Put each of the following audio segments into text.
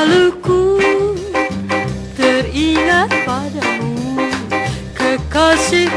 Selalu ku teringat padamu. Kekasih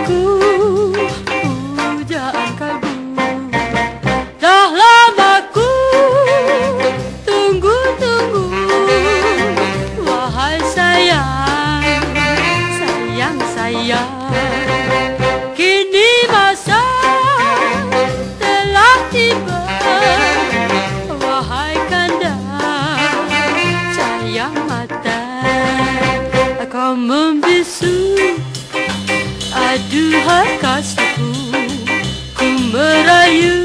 membisu. Aduhai kasihku Ku merayu.